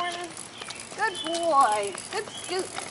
Good boy. Good scoot.